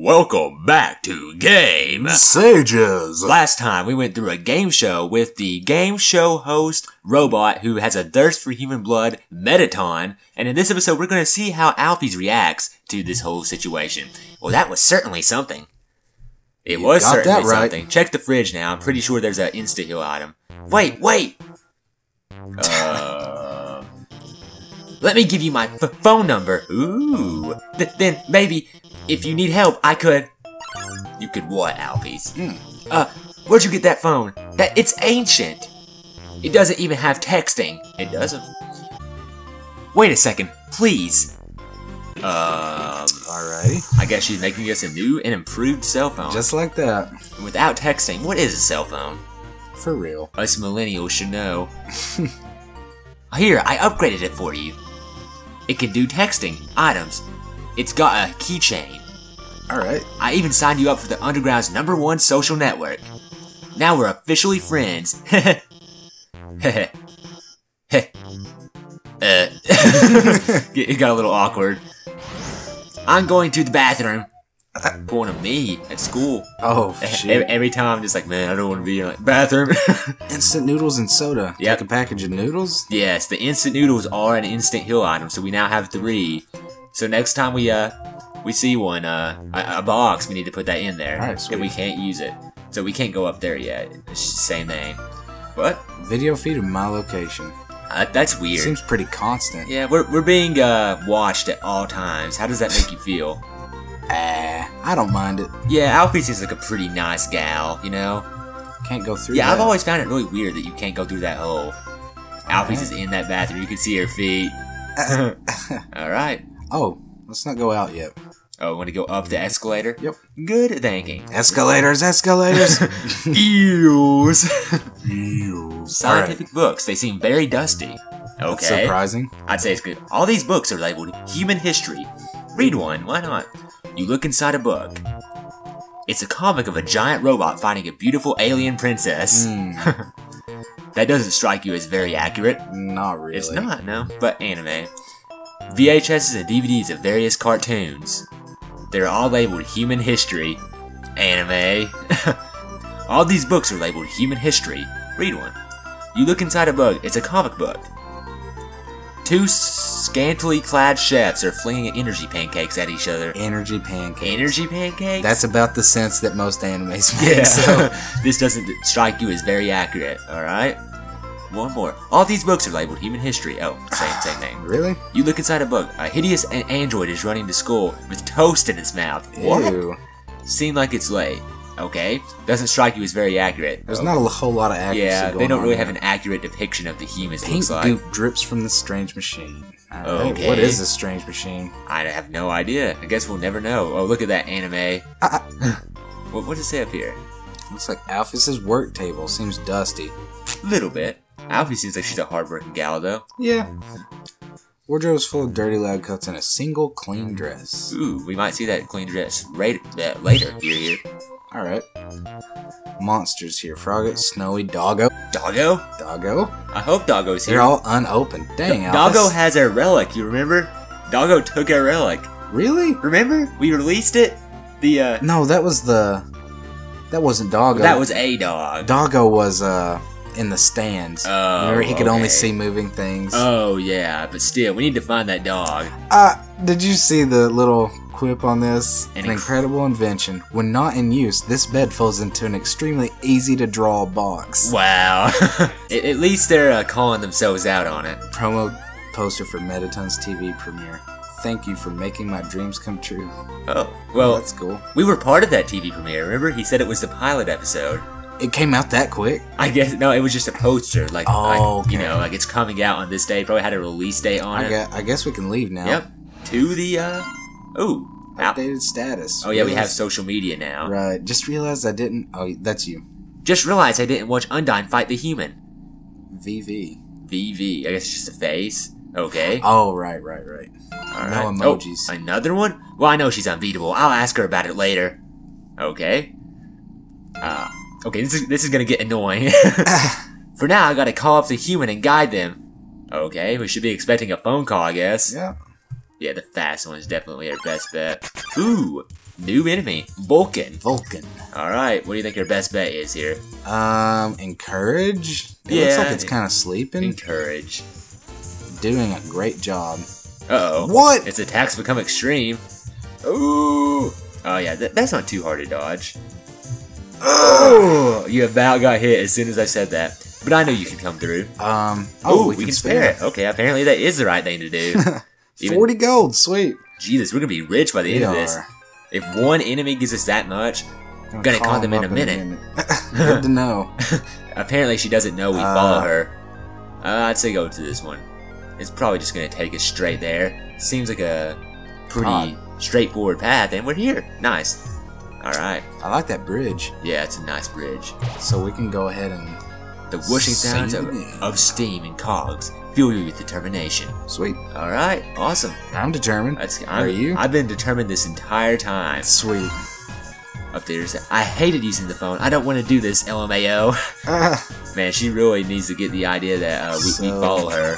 Welcome back to Game. Sages. Last time we went through a game show with the game show host robot who has a thirst for human blood, Mettaton, and in this episode we're going to see how Alphys reacts to this whole situation. Well, that was certainly something. It You was certainly that right. something. Check the fridge now. I'm pretty sure there's an insta heal item. Wait, wait. Uh, let me give you my f- phone number. Ooh. Th- then maybe if you need help, I could. You could what, Alphys? Uh, where'd you get that phone? That it's ancient. It doesn't even have texting. It doesn't. Wait a second, please. Um, Alrighty. I guess she's making us a new and improved cell phone. Just like that. without texting. What is a cell phone? For real. Us millennials should know. Here, I upgraded it for you. It can do texting, items. It's got a keychain. Alright. I even signed you up for the Underground's number one social network. Now we're officially friends. Heh. Heh. uh. it got a little awkward. I'm going to the bathroom. Point of me at school. Oh, Every, shit. every time I'm just like, man, I don't want to be in like bathroom. Instant noodles and soda. Yep. Take a package of noodles? yes, the instant noodles are an instant heal item, so we now have three. So next time we uh we see one uh a, a box, we need to put that in there, Alright, and we can't use it. So we can't go up there yet. It's the same thing. But Video feed of my location. uh, that's weird. Seems pretty constant. yeah, we're we're being uh watched at all times. How does that make you feel? Ah, I don't mind it. Yeah, Alfie seems like a pretty nice gal, you know. Can't go through Yeah, that. I've always found it really weird that you can't go through that hole. Alphys is in that bathroom. You can see her feet. All right. Oh, let's not go out yet. Oh, want to go up the escalator? Yep. Good thinking. Escalators, escalators. Eels. Eels. Scientific books. They seem very dusty. That's Okay. surprising. I'd say it's good. All these books are labeled human history. Read one. Why not? You look inside a book. It's a comic of a giant robot finding a beautiful alien princess. Hmm, That doesn't strike you as very accurate. not really. It's not, no, but anime. VHSs and DVDs of various cartoons. They're all labeled human history. Anime. all these books are labeled human history. Read one. You look inside a book, it's a comic book. Two scantily clad chefs are flinging energy pancakes at each other. Energy pancakes. Energy pancakes? That's about the sense that most animes make. Yeah. So this doesn't strike you as very accurate, alright? One more. All these books are labeled human history. Oh, same, same thing. really? You look inside a book. A hideous android is running to school with toast in its mouth. What? Ew. Seem like it's late. Okay. Doesn't strike you as very accurate. There's not a whole lot of accuracy Yeah, they don't really have an accurate depiction of the humans. Pink looks like. goop drips from the strange machine. Okay. What is this strange machine? I have no idea. I guess we'll never know. Oh, look at that anime. Ah, what, what does it say up here? Looks like Alphys's work table seems dusty. Little bit. Alfie seems like she's a hardworking gal, though. Yeah. Wardrobe's full of dirty lab coats and a single clean dress. Ooh, we might see that clean dress right, uh, later. Here, here. Alright. Monsters here. Froggit, Snowy, Doggo. Doggo? Doggo? I hope Doggo's here. They're all unopened. Dang, Doggo Alphys. has a relic, you remember? Doggo took a relic. Really? Remember? We released it? The, uh, No, that was the. That wasn't Doggo. that was a dog. Doggo was, uh, in the stands. Oh, Remember, he could only see moving things. Oh, yeah, but still, we need to find that dog. Uh, did you see the little quip on this? An An, incredible invention. When not in use, this bed folds into an extremely easy to draw box. Wow. at, least they're uh, calling themselves out on it. Promo poster for Mettaton's TV premiere. Thank you for making my dreams come true. Oh, well, that's cool. we were part of that TV premiere, remember? He said it was the pilot episode. It came out that quick. I guess, no, it was just a poster. Like, Oh, I- you know, like it's coming out on this day. Probably had a release date on I it. guess, I guess we can leave now. Yep. To the, uh, ooh. Updated status. Oh, yeah, we have social media now. Right. Just realized I didn't. Oh, that's you. Just realized I didn't watch Undyne fight the human. VV. VV. I guess it's just a face. Okay. Oh, right, right, right. All no right. emojis. Oh, another one? Well, I know she's unbeatable. I'll ask her about it later. Okay. Uh, okay, this is, this is gonna get annoying. For now, I gotta call up the human and guide them. Okay, we should be expecting a phone call, I guess. Yeah. Yeah, the fast one is definitely our best bet. Ooh, new enemy, Vulkin. Vulkin. All right, what do you think our best bet is here? Um, encourage. It Yeah, looks like it's kind of sleeping. Encourage. Doing a great job. Uh oh. What? Its attacks become extreme. Ooh. Oh yeah, that, that's not too hard to dodge. Oh, you about got hit as soon as I said that. But I know you can come through. Um. Oh, Oh, we, can spare it. Okay, apparently that is the right thing to do. Even- Forty gold. Sweet. Jesus, we're gonna be rich by the We end of this. If one enemy gives us that much, I'm gonna call them in a minute. Good to know. Apparently she doesn't know we Uh. follow her. Uh, I'd say go to this one. It's probably just gonna take us straight there. Seems like a pretty Odd. straightforward path, and we're here. Nice. Alright. I like that bridge. Yeah, it's a nice bridge. So we can go ahead and The whooshing sounds of, of steam and cogs fill you with determination. sweet. Alright, awesome. I'm determined. That's, Are I'm, you? I've been determined this entire time. Sweet. Up there's I hated using the phone. I don't want to do this, LMAO. Ah, Man, she really needs to get the idea that uh, we, we follow her.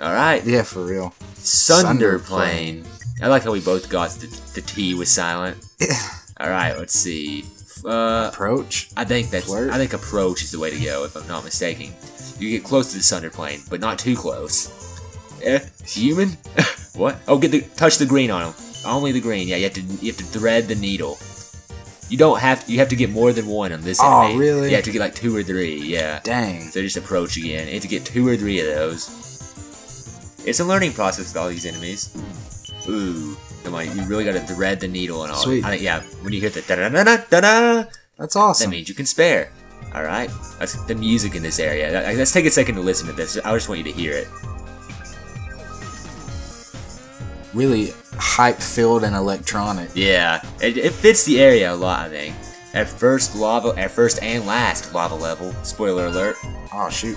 Alright, yeah, for real. Sunder Tsunderplane. I like how we both got the, the T was silent. Alright, let's see. Uh, Approach. I think that's. Flirt? I think approach is the way to go, if I'm not mistaken. You get close to the Tsunderplane, but not too close. Eh, human? what? Oh, get the touch the green on him. Only the green. Yeah, you have to you have to thread the needle. You don't have you have to get more than one on this Oh, enemy. really? You have to get like two or three. Yeah. Dang. So just approach again. You have to get two or three of those. It's a learning process with all these enemies. Ooh, You really got to thread the needle and all. Sweet. I yeah, when you hear the da da da da da da. That's awesome. That means you can spare. Alright? That's the music in this area. Let's take a second to listen to this. I just want you to hear it. really hype filled and electronic. Yeah, it, it fits the area a lot, I think. At first lava, at first and last lava level. Spoiler alert. Oh shoot.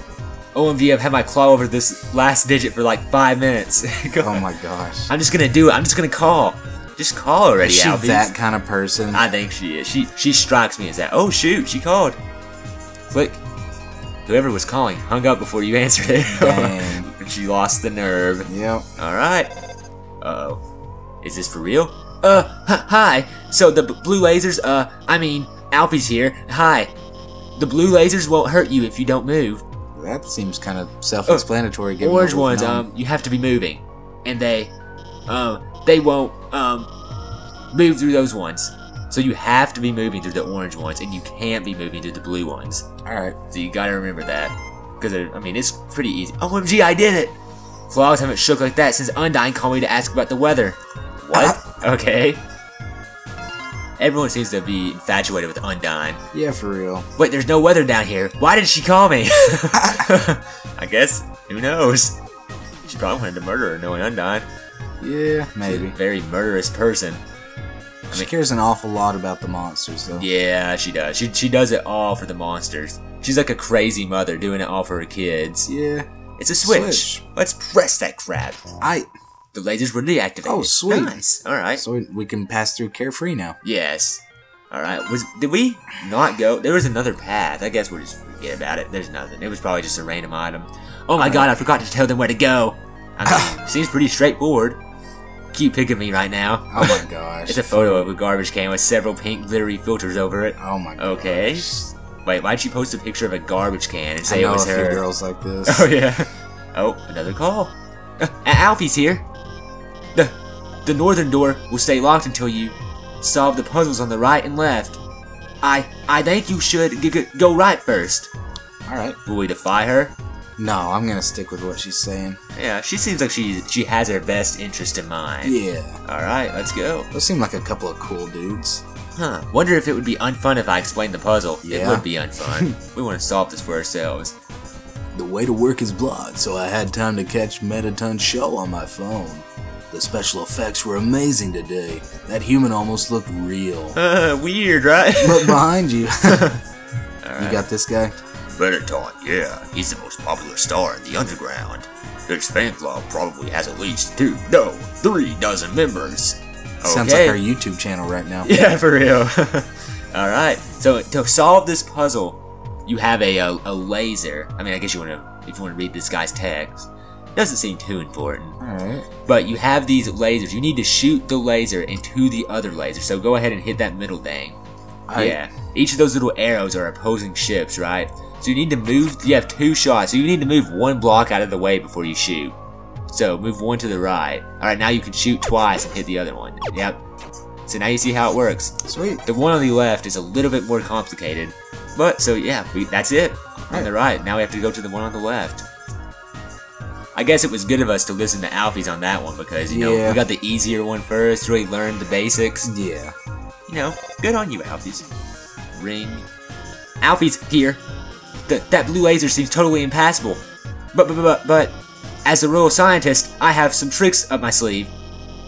OMG, I've had my claw over this last digit for like five minutes. Oh my gosh. I'm just gonna do it. I'm just gonna call. Just call already, Is she Alphys. that kind of person? I think she is. She she strikes me as that. Oh shoot, she called. Click. Whoever was calling hung up before you answered it. She lost the nerve. Yep. Alright. Uh oh. Is this for real? Uh, hi. So the b- blue lasers, uh, I mean, Alphys here. Hi. The blue lasers won't hurt you if you don't move. That seems kind of self-explanatory. given Orange ones, um, you have to be moving. And they, um, they won't, um, move through those ones. So you have to be moving through the orange ones, and you can't be moving through the blue ones. All right. So you gotta remember that. Because, I mean, it's pretty easy. OMG, I did it! Claws haven't shook like that since Undyne called me to ask about the weather. What? okay. Everyone seems to be infatuated with Undyne. Yeah, for real. Wait, there's no weather down here. Why did she call me? I guess, who knows? She probably wanted to murder her knowing Undyne. Yeah, She's a maybe. very murderous person. I She cares an awful lot about the monsters, though. Yeah, she does. She, she does it all for the monsters. She's like a crazy mother doing it all for her kids. Yeah. It's a switch. Switch. Let's press that crap. I. The lasers were deactivated. Oh, sweet. Nice. All right. So we can pass through carefree now. Yes. All right. Was did we not go? There was another path. I guess we'll just forget about it. There's nothing. It was probably just a random item. Oh my god! I forgot to tell them where to go. I mean, seems pretty straightforward. Keep picking me right now. Oh my gosh. It's a photo of a garbage can with several pink glittery filters over it. Oh my gosh. Okay. Wait, why'd she post a picture of a garbage can and I say it know a was few girls like this. Oh yeah. Oh, another call. Uh, Alphys here. The the northern door will stay locked until you solve the puzzles on the right and left. I I think you should go right first. All right. Will we defy her? No, I'm gonna stick with what she's saying. Yeah, she seems like she she has her best interest in mind. Yeah. All right, let's go. Those seem like a couple of cool dudes. Huh? Wonder if it would be unfun if I explained the puzzle. Yeah. It would be unfun. we want to solve this for ourselves. The way to work is blocked, so I had time to catch Mettaton's show on my phone. The special effects were amazing today. That human almost looked real. Uh, weird, right? Look behind you. All You got this guy? Mettaton, yeah, he's the most popular star in the underground. This fan club probably has at least two, no, three dozen members. Sounds like our YouTube channel right now. Yeah, for real. All right. So to solve this puzzle, you have a, a a laser. I mean, I guess you want to if you want to read this guy's text. Doesn't seem too important. Alright. But you have these lasers. You need to shoot the laser into the other laser. So go ahead and hit that middle thing. I- yeah. Each of those little arrows are opposing ships, right? So you need to move. You have two shots. So you need to move one block out of the way before you shoot. So move one to the right. All right, now you can shoot twice and hit the other one. Yep. So now you see how it works. Sweet. The one on the left is a little bit more complicated. But, so yeah, we, that's it. On the right. Now we have to go to the one on the left. I guess it was good of us to listen to Alphys on that one because, you know, Yeah. we got the easier one first, really learned the basics. Yeah. You know, good on you, Alphys. Ring. Alphys here. Th that blue laser seems totally impassable. But, but, but, but, as a royal scientist, I have some tricks up my sleeve.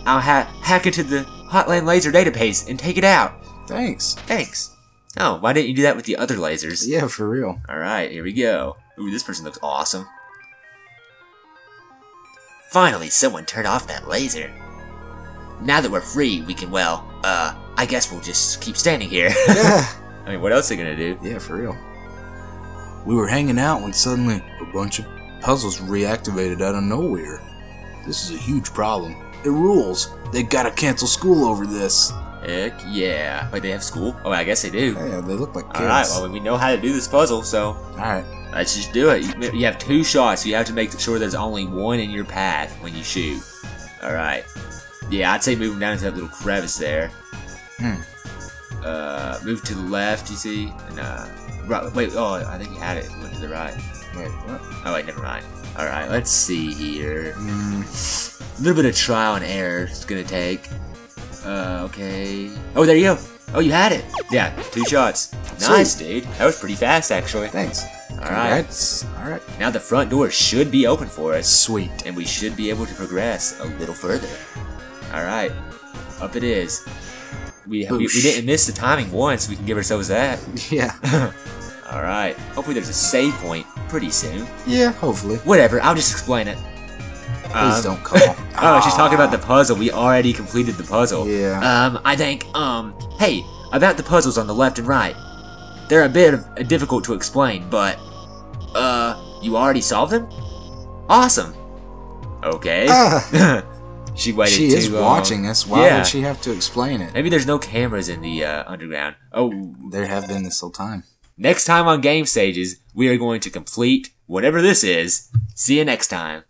I'll ha hack into the Hotland laser database and take it out. Thanks. Thanks. Oh, why didn't you do that with the other lasers? Yeah, for real. Alright, here we go. Ooh, this person looks awesome. Finally, someone turned off that laser. Now that we're free, we can, well, uh, I guess we'll just keep standing here. Yeah. I mean, what else are they gonna do? Yeah, for real. We were hanging out when suddenly a bunch of puzzles reactivated out of nowhere. This is a huge problem. It rules. They gotta cancel school over this. Heck yeah. Wait, they have school? Oh, I guess they do. Yeah, they look like kids. Alright, well, we know how to do this puzzle, so Alright. Let's just do it. You, you have two shots, so you have to make sure there's only one in your path when you shoot. Alright. Yeah, I'd say moving down into that little crevice there. Hmm. Uh, move to the left, you see? And, uh, right, wait, oh, I think he had it. Went to the right. Wait, what? Oh, wait, never mind. Alright, let's see here. Mm, A little bit of trial and error it's gonna take. Uh, okay. Oh, there you go. Oh, you had it. Yeah, two shots. Nice, dude. That was pretty fast, actually. thanks. Alright. Alright. Now the front door should be open for us, Sweet. and we should be able to progress a little further. Alright. Up it is. We, we, we didn't miss the timing once, we can give ourselves that. Yeah. Alright. Hopefully there's a save point pretty soon. yeah, hopefully. Whatever, I'll just explain it. Please Um, don't call. Oh, she's talking about the puzzle. We already completed the puzzle. Yeah. Um, I think, um, hey, about the puzzles on the left and right. They're a bit of, uh, difficult to explain, but, uh, you already solved them? Awesome. Okay. Ah, she waited she is long. watching us. Why Yeah. would she have to explain it? Maybe there's no cameras in the, uh, underground. Oh, There have been this whole time. next time on Game Sages, we are going to complete whatever this is. See you next time.